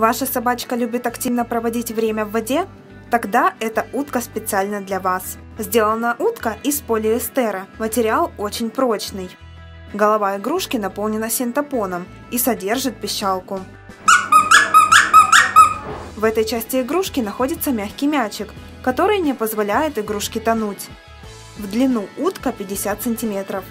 Ваша собачка любит активно проводить время в воде? Тогда эта утка специально для вас. Сделана утка из полиэстера. Материал очень прочный. Голова игрушки наполнена синтопоном и содержит пищалку. В этой части игрушки находится мягкий мячик, который не позволяет игрушке тонуть. В длину утка 50 сантиметров.